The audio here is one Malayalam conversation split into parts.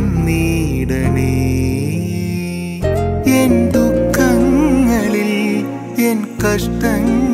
വന്നിടണേ എൻ ദുഃഖങ്ങളിൽ എൻ കഷ്ടങ്ങൾ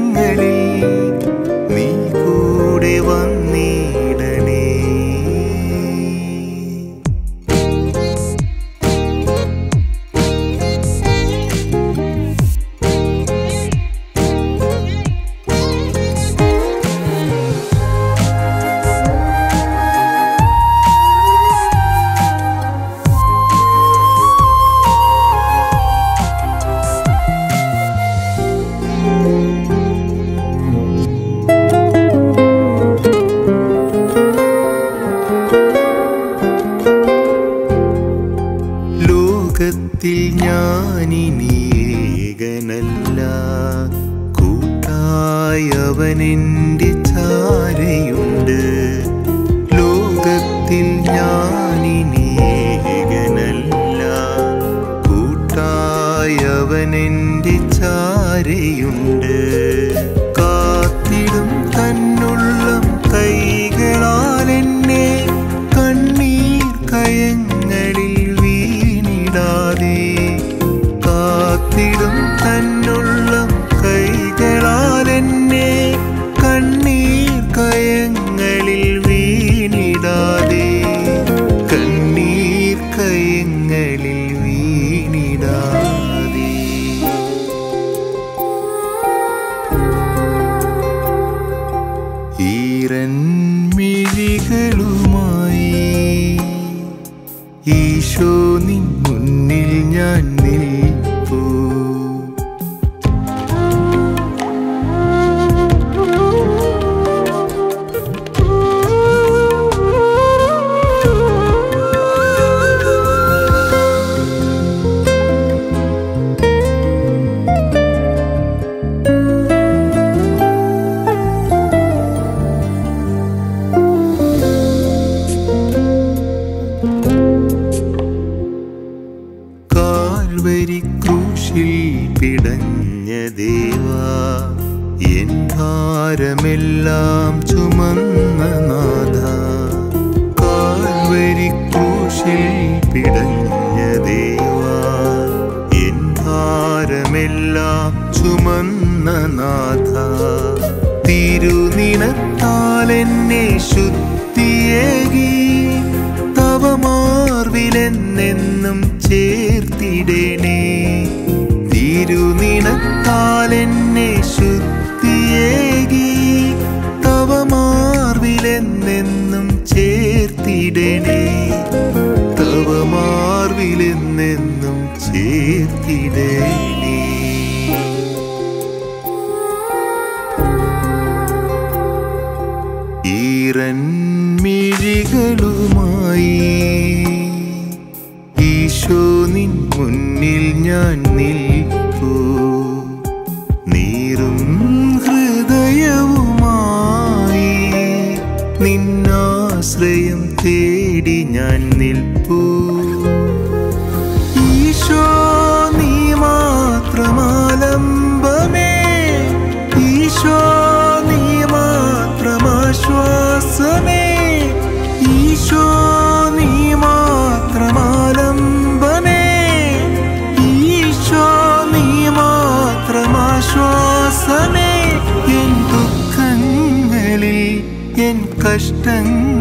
ഈശോ നിൻ മുന്നിൽ ഞാൻ ഞാൻ നിൽപ്പൂ. ഈശോ നീ മാത്രമാലംബമേ. ഈശോ നീ മാത്രമാശ്വാസമേ. ഈശോ നീ മാത്രമാലംബമേ. ഈശോ നീ മാത്രമാശ്വാസമേ. എൻ ദുഃഖങ്ങളിൽ എൻ കഷ്ടങ്ങൾ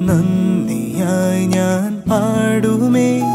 നന്ദിയായി ഞാൻ പാടുമേ.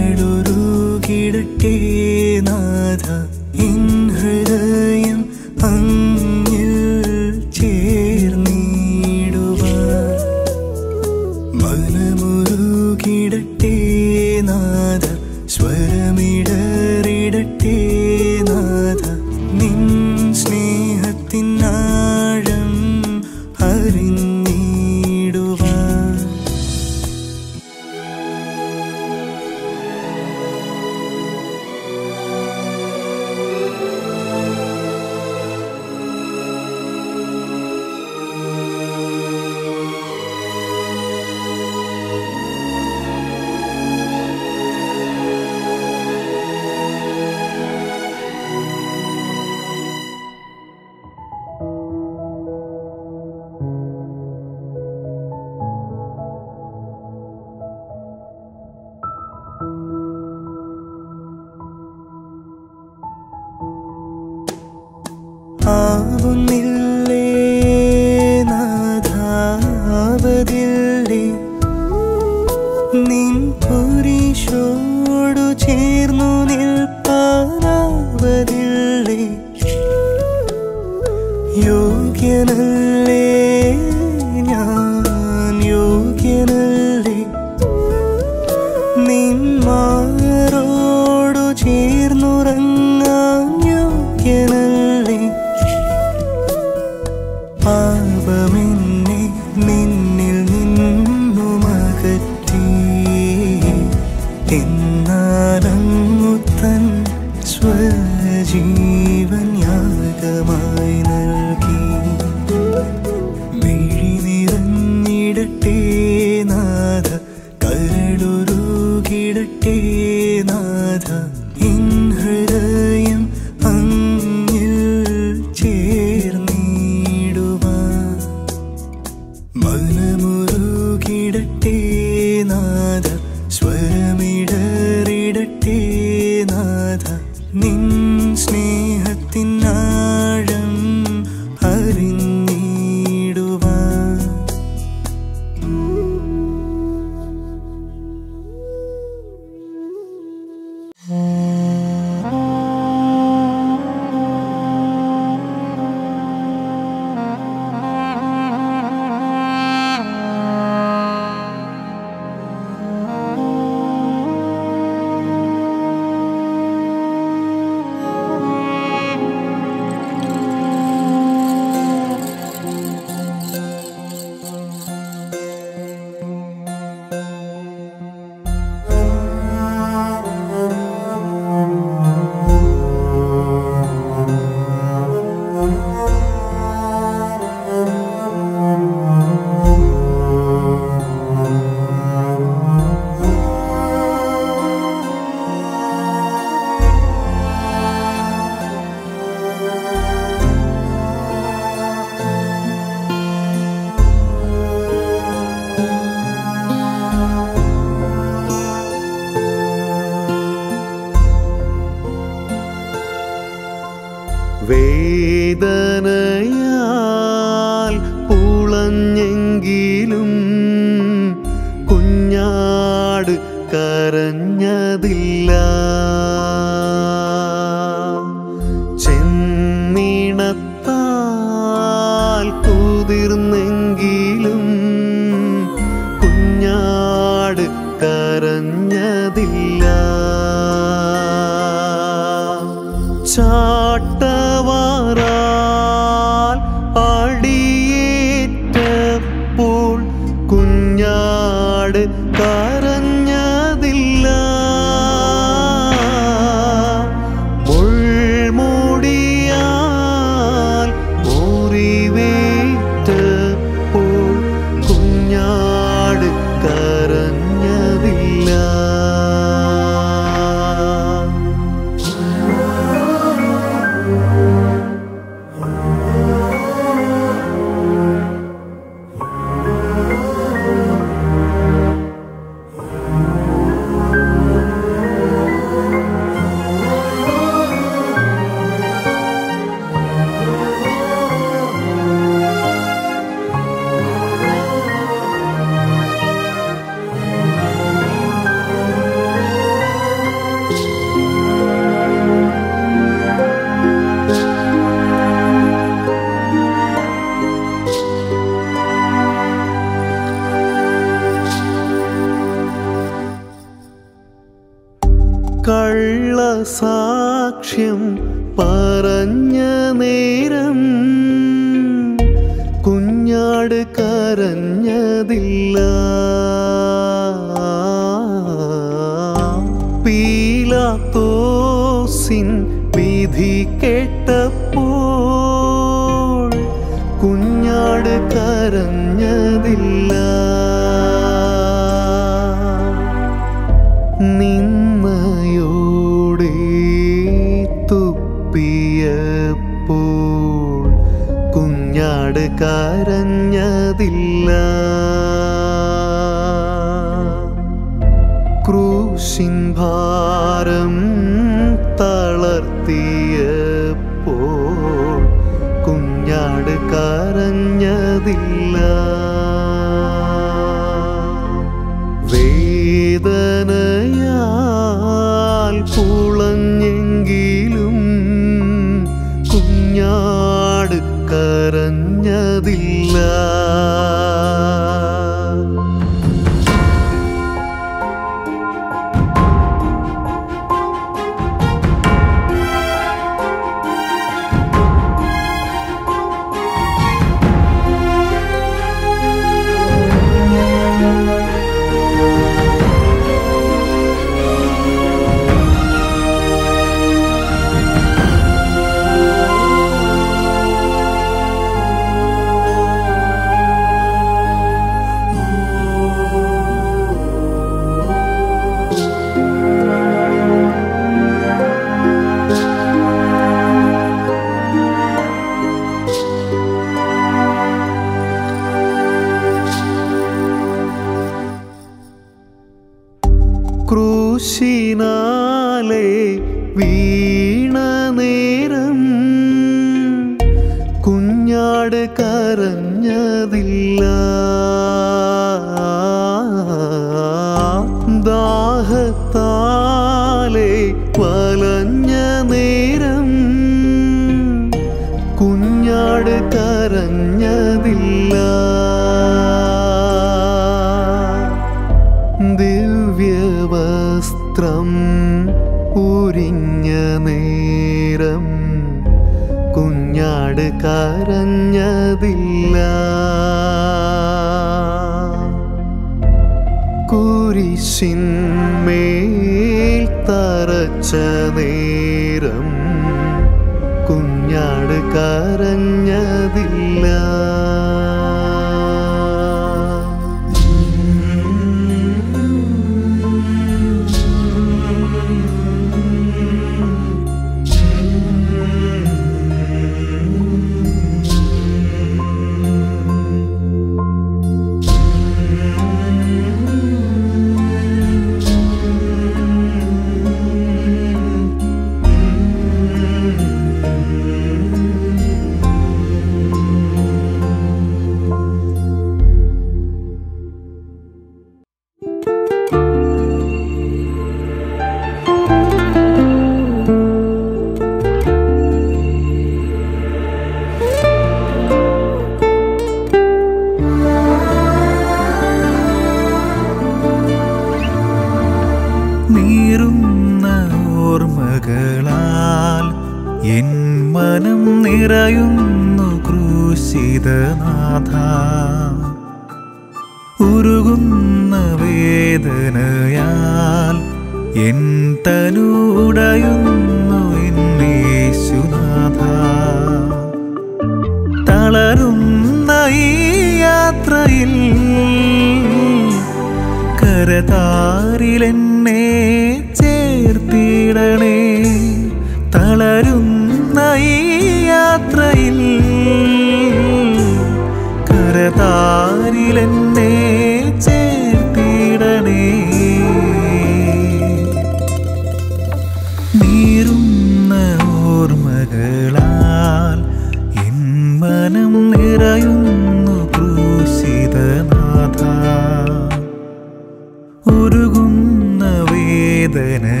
വേദനയാൽ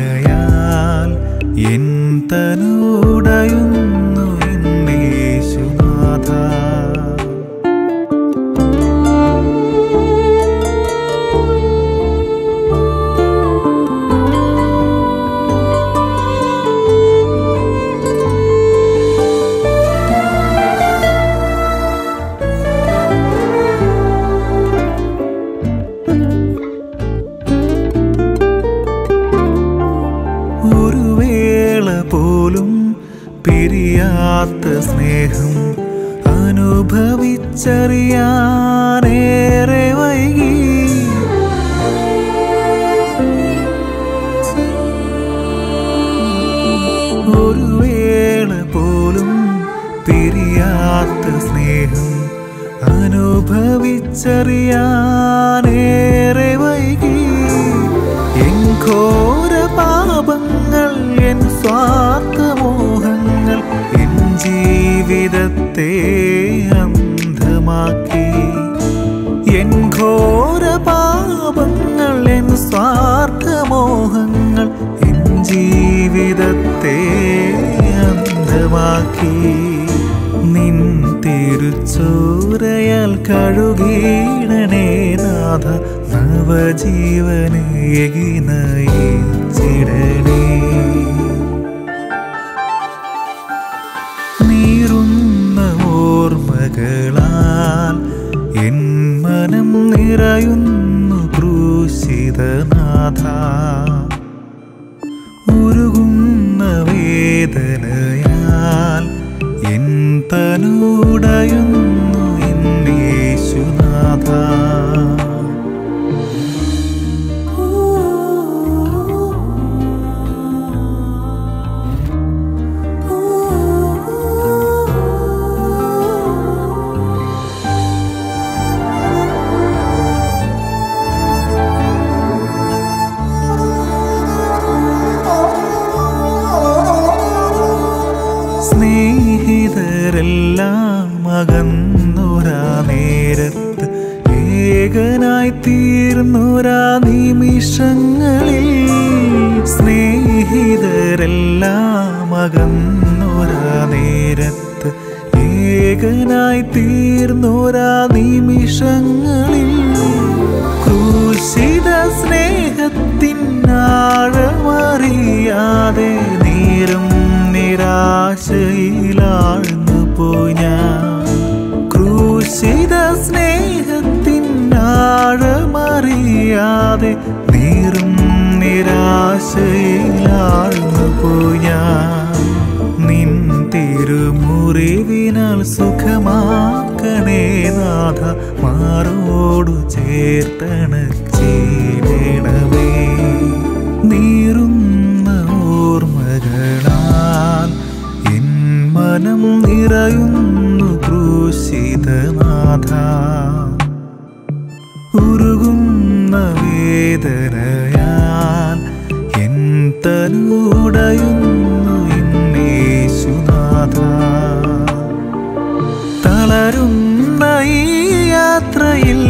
നാഥ ഉരുകുന്ന വേദനയാൽ എൻ തനൂടയുന്നു എന്നേശുനാഥ നിമിഷങ്ങളിൽ സ്നേഹിതരെല്ലാം അകന്നൊരാ നേരത്ത് ഏകനായി തീർന്നൊരാ നിമിഷങ്ങളിൽ ക്രൂശിത സ്നേഹത്തിനാഴ തീരാതെ നീറും നിരാശയിലാഴ്ന്നു പോയാ നിൻ തിരുമുറിവിനാൽ സുഖമാക്കണേ നാഥ മാറോടു ചേർത്തണ ചെയ്യണമേ നീറുന്ന ഓർമ്മകളാൽ എൻ മനം നിറയുന്നു ക്രൂശിതനാഥാ. വേദനയാൽ എൻ തനുടയുന്നു തളരുന്ന ഈ യാത്രയിൽ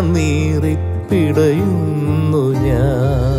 നീറിപ്പിടയുന്നു ഞാൻ.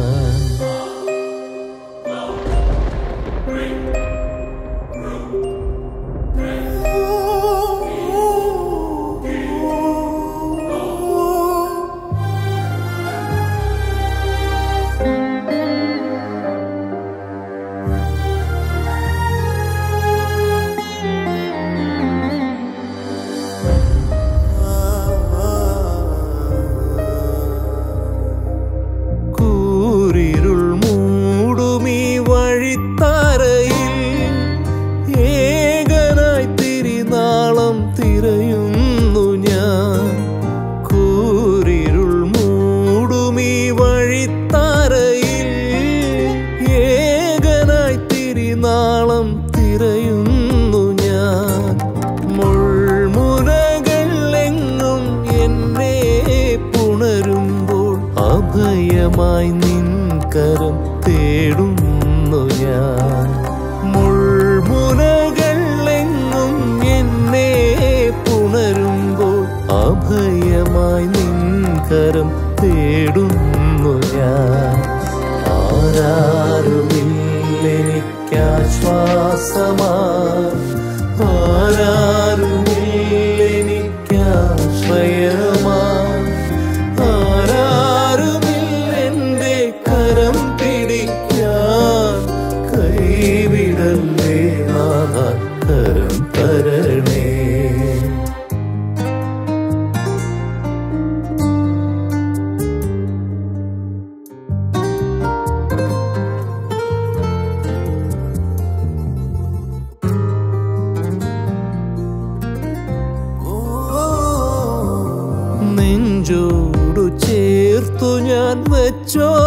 control.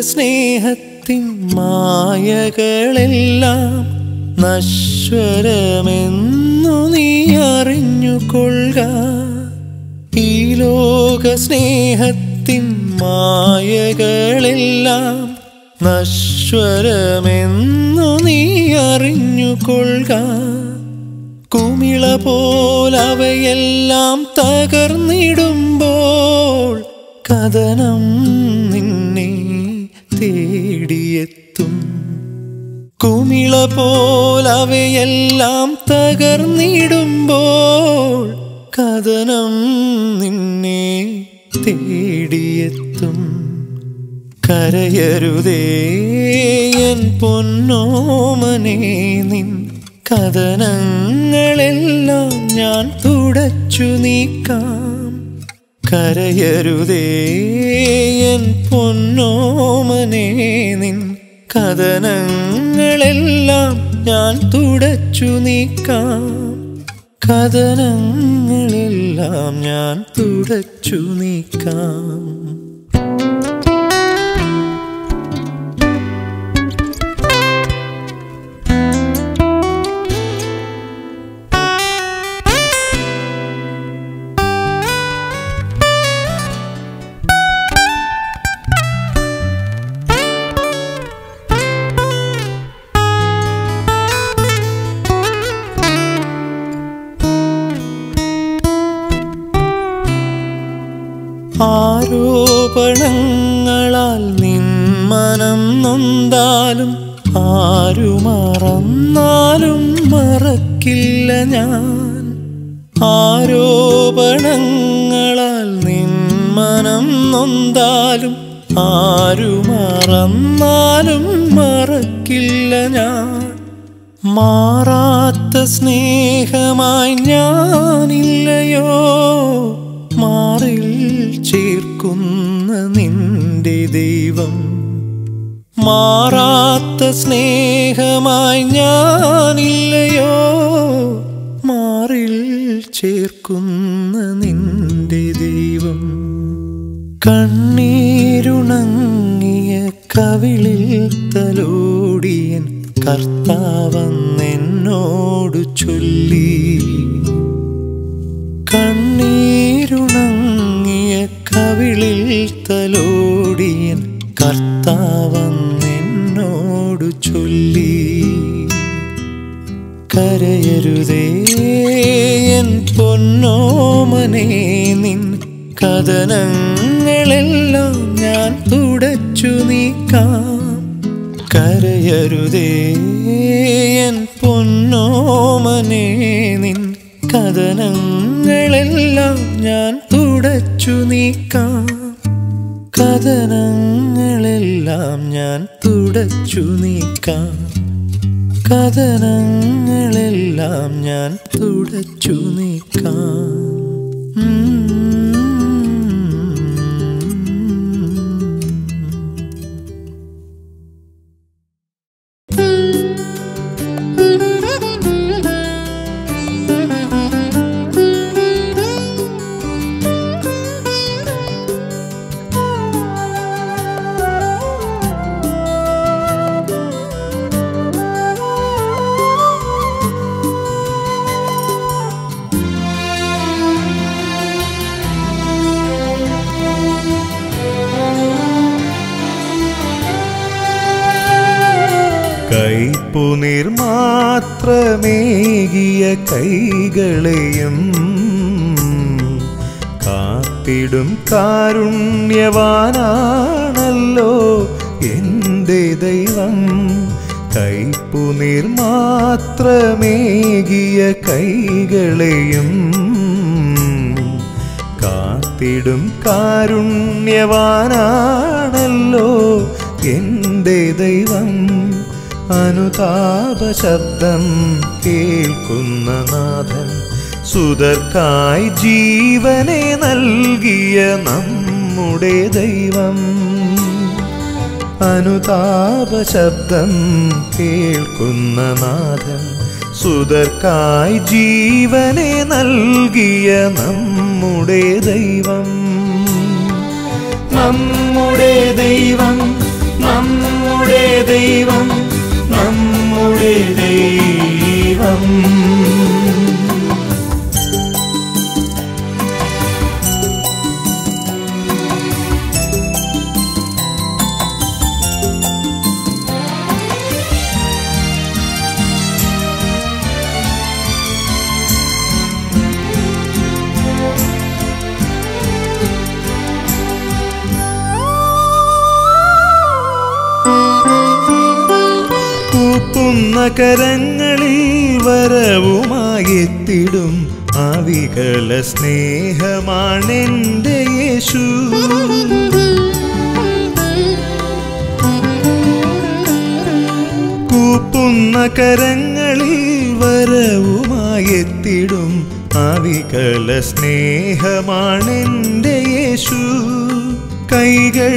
സ്നേഹത്തിൻ മായകളെല്ലാം നശ്വരമെന്നു നീ അറിഞ്ഞുകൊള്ളുക. ഈ ലോക സ്നേഹത്തിൻ മായകളെല്ലാം നശ്വരമെന്നു നീ അറിഞ്ഞുകൊള്ളുക. കുമിള പോലവയെല്ലാം തകർന്നിടുമ്പോൾ കഥനം തേടിയെത്തും. കുമിള പോലവയെല്ലാം തകർന്നിടുമ്പോൾ കഥനം നിന്നെ തേടിയെത്തും. കരയരുതേ എൻ പൊന്നോമനെ നിൻ കഥനങ്ങളെല്ലാം ഞാൻ തുടച്ചു നീക്കാം. കരയരുതേ. എൻ പൊന്നോമനെ നിൻ കഥനങ്ങളെല്ലാം ഞാൻ തുടച്ചു നീക്കാം. കഥനങ്ങളെല്ലാം ഞാൻ തുടച്ചു നീക്കാം. തുടച്ചു നീക്കാം. കഥനങ്ങളെല്ലാം ഞാൻ തുടച്ചു നീക്കാം. കഥനങ്ങളെല്ലാം ഞാൻ തുടച്ചു നീക്കാം. കൈകളെയും കാത്തിടും കാരുണ്യവാനാണല്ലോ എന്റെ ദൈവം. കൈപ്പുനീർ മാത്രമേകിയ കൈകളെയും കാത്തിടും കാരുണ്യവാനാണല്ലോ എന്റെ ദൈവം. അനുതാപ ശബ്ദം കേൾക്കുന്ന നാഥൻ സുതർക്കായി ജീവനെ നൽകിയ നമ്മുടെ ദൈവം. അനുതാപ ശബ്ദം കേൾക്കുന്ന നാഥൻ സുതർക്കായി ജീവനെ നൽകിയ നമ്മുടെ ദൈവം. നമ്മുടെ ദൈവം നമ്മുടെ ദൈവം. കരങ്ങളിൽ വരവുമായെത്തിടും ആവികള സ്നേഹമാണെന്റെ യേശു. കൂപ്പുന്ന കരങ്ങളിൽ വരവുമായെത്തിടും ആവികല സ്നേഹമാണെന്റെ യേശു. കൈകൾ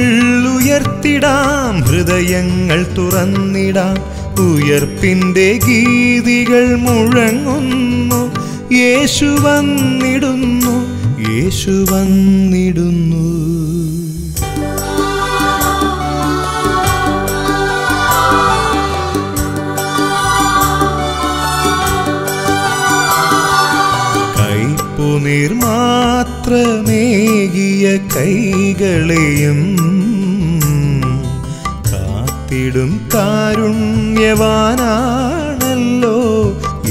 ഉയർത്തിടാം ഹൃദയങ്ങൾ തുറന്നിടാം ഉയർപ്പിന്റെ ഗീതികൾ മുഴങ്ങുന്നു. യേശു വന്നിടുന്നു. യേശു വന്നിടുന്നു. കൈപ്പുനീർ മാത്രമേകിയ കൈകളെയും കാത്തിടും കാരുണ്യവാനാണല്ലോ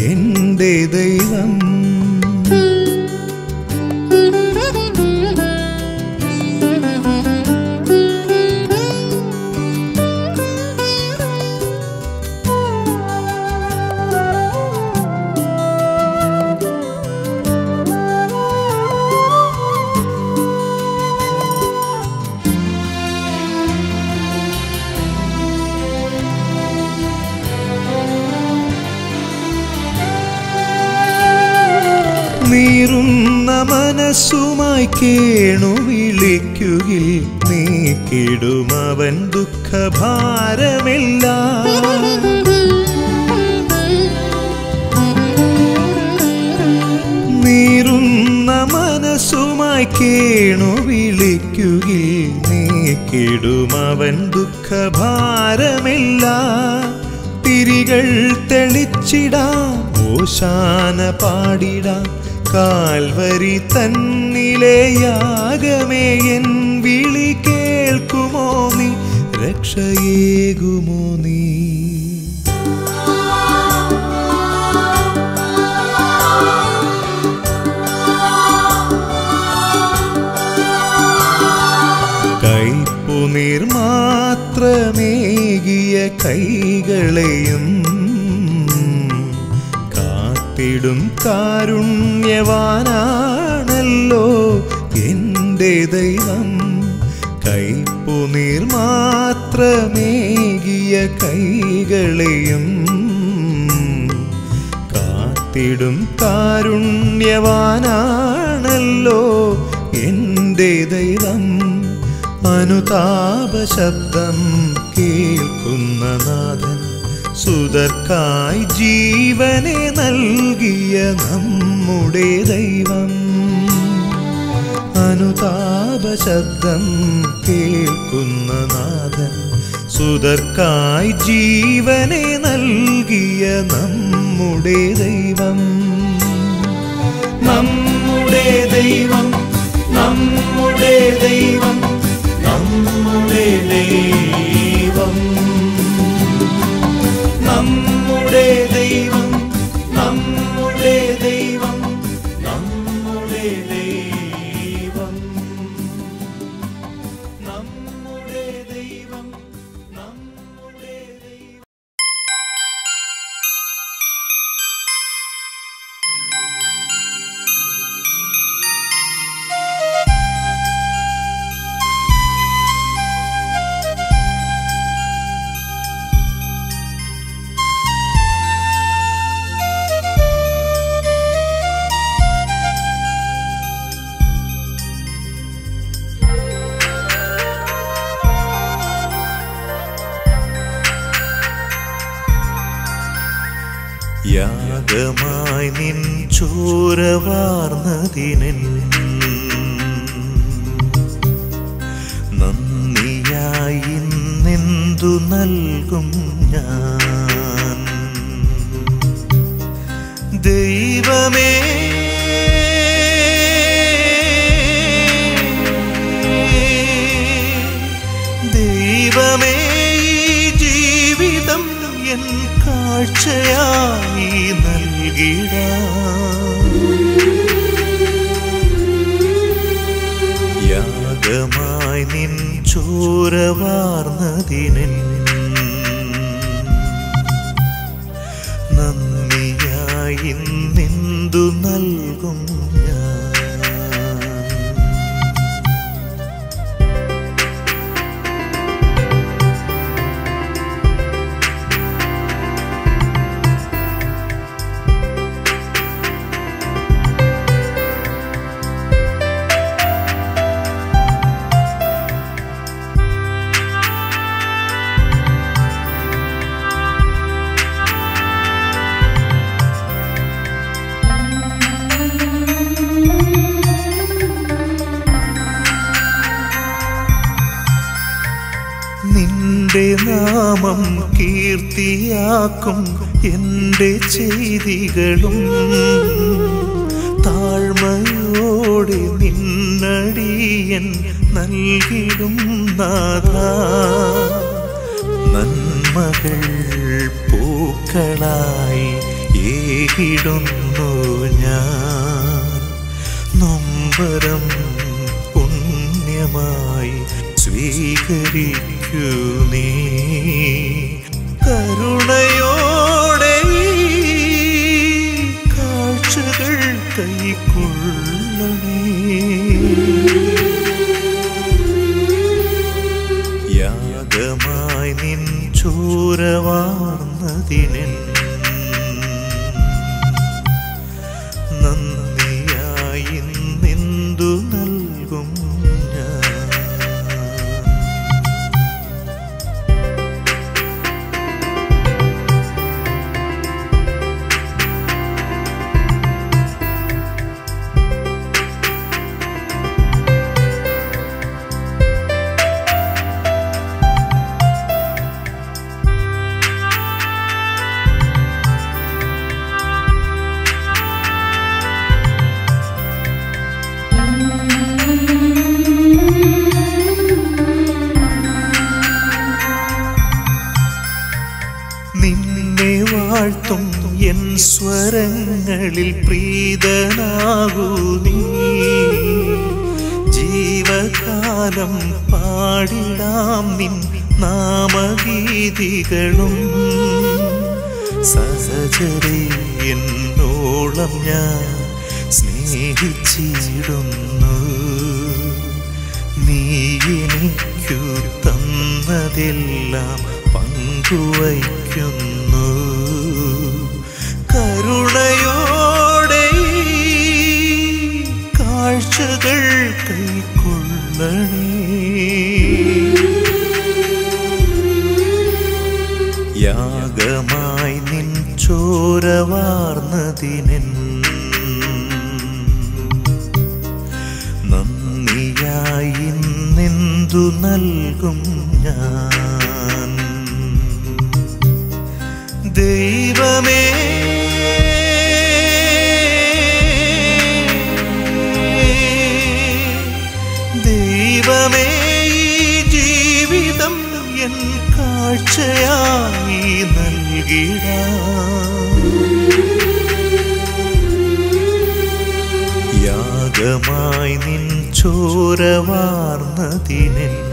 എന്റെ ദൈവം. കേണു വിളിക്കുകിൽ നീ കിടുമവൻ ദുഃഖഭാരമില്ല. നീറുന്ന മനസ്സുമായി കേണു വിളിക്കുകിൽ നീ കിടുമവൻ ദുഃഖഭാരമില്ല. തിരികൾ തെളിച്ചിടാം ഓശാന പാടിടാം കാൽവരി തന്നിലെ യാഗമേ എൻ വിളി കേൾക്കുമോ നീ? രക്ഷയേകുമോ നീ? കൈപ്പുനീർ മാത്രമേകിയ കൈകളെയും കാത്തിടും കാരുണ്യവാനാണല്ലോ എന്റെ ദൈവം. കൈപ്പുനീർ മാത്രമേകിയ കൈകളെയും കാത്തിടും കാരുണ്യവാനാണല്ലോ എന്റെ ദൈവം. അനുതാപ ശബ്ദം കേൾക്കുന്ന നാഥൻ സുതർക്കായി ജീവനെ നൽകിയ നമ്മുടെ ദൈവം. അനുതാപ ശബ്ദം കേൾക്കുന്ന നാഥൻ സുതർക്കായി ജീവനെ നൽകിയ നമ്മുടെ ദൈവം. നമ്മുടെ ദൈവം നമ്മുടെ ദൈവം നമ്മുടെ ദൈവം. ദൈവമേ ജീവിതം എൻ കാഴ്ചയായി നൽകിട. യാഗമായി നിൻ ചോരവാർന്നതിനിൽ നന്ദിയായി നിന്തു നൽകും കീർത്തിയാക്കും എന്റെ ചെയ്തികളും. താഴ്മയോടെ നിന്നടിയൻ നൽകിടും നാഥ. നന്മകൾ പൂക്കളായി ഏകിടുന്നു ഞാൻ. നൊമ്പരം പുണ്യമായി സ്വീകരിക്കൂ യാഗമായി നിൻ സ്വരങ്ങളിൽ പ്രീതനാകൂ നീ. ജീവകാലം പാടിടാം നിൻ നാമഗീതികളും. സഹചരേ എന്നോളം ഞാൻ സ്നേഹിച്ചിടുന്നു. നീ എനിക്കു തന്നതെല്ലാം പങ്കുവയ്ക്കുന്നു. നൽകിടാം യാഗമായി നിൻ നന്ദിയായി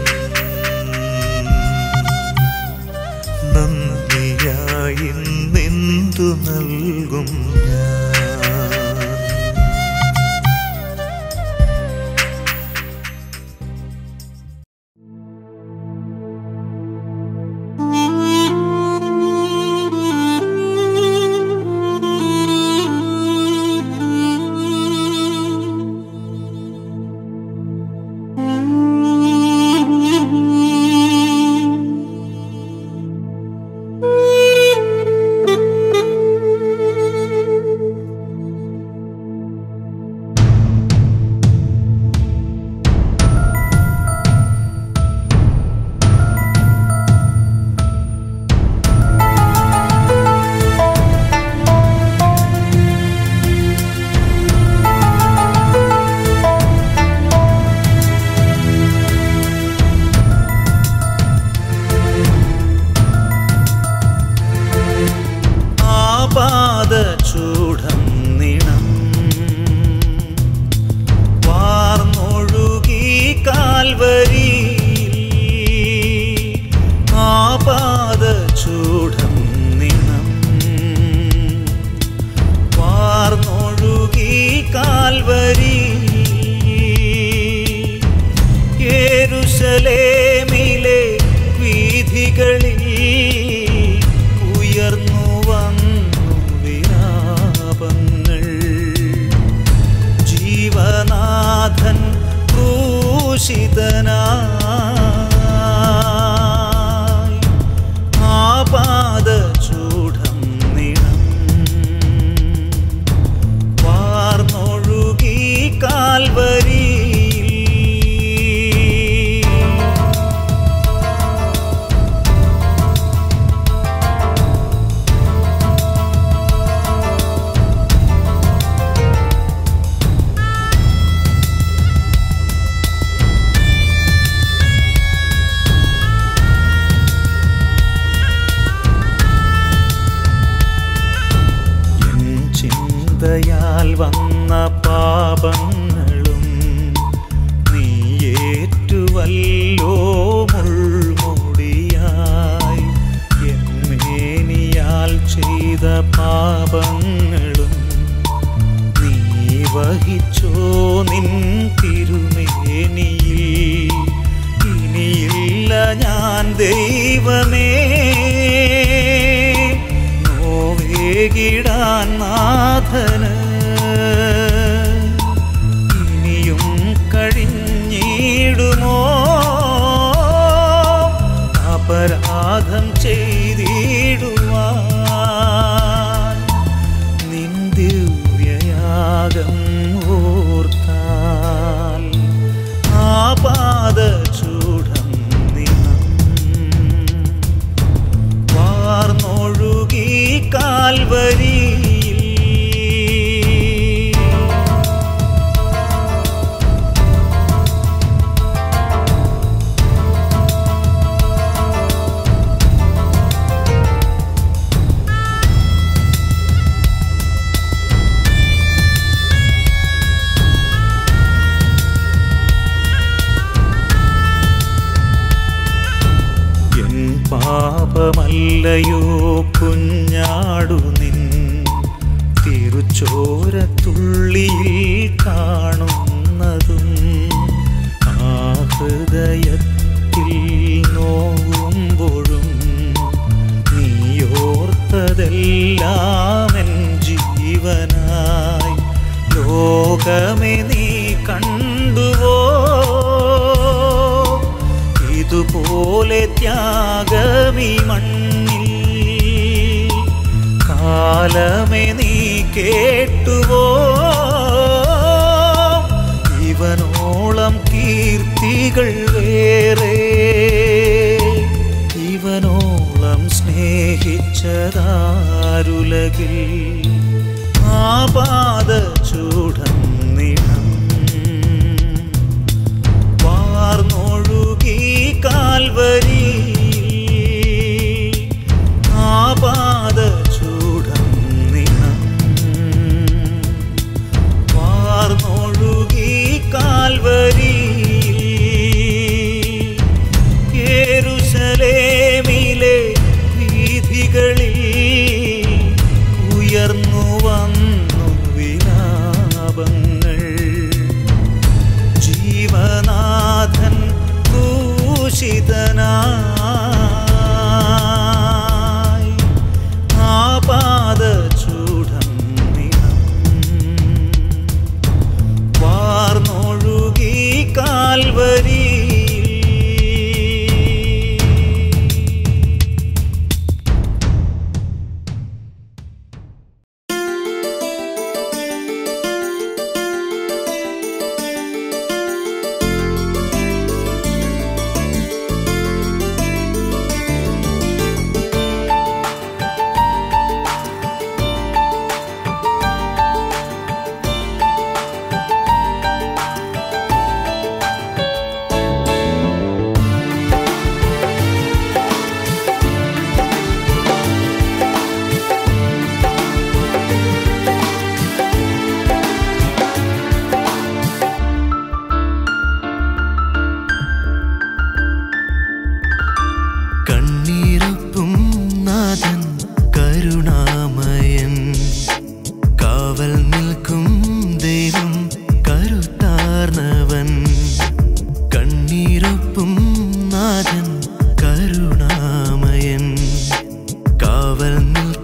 வேதனா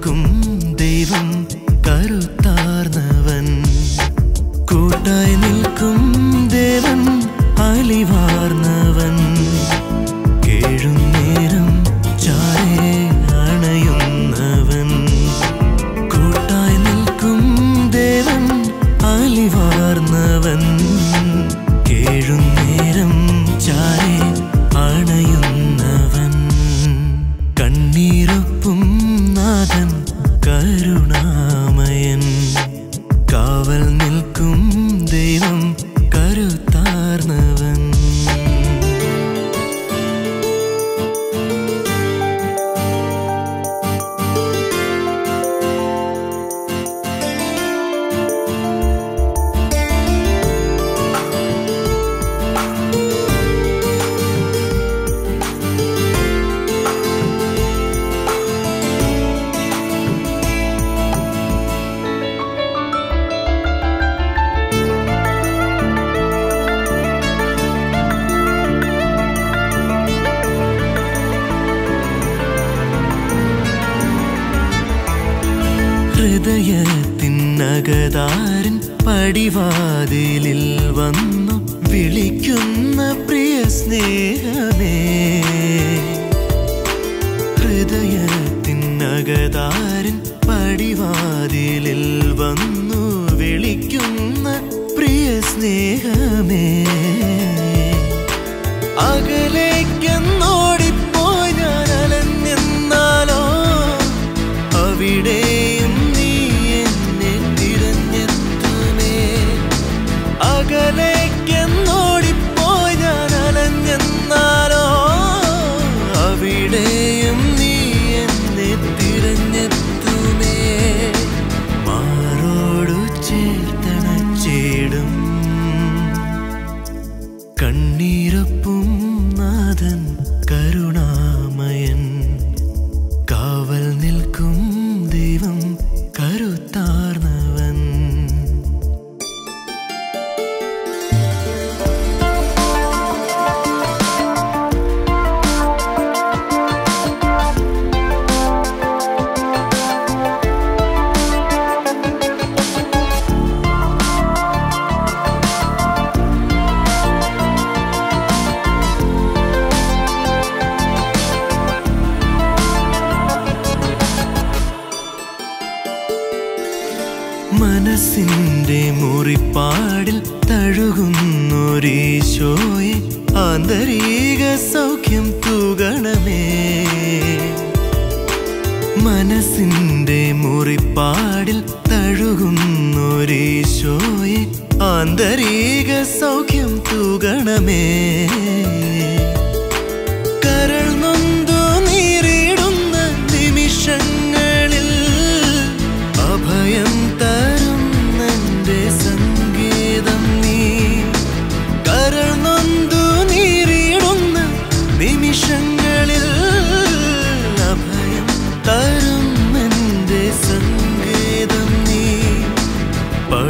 come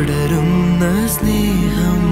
പടരുന്ന സ്നേഹം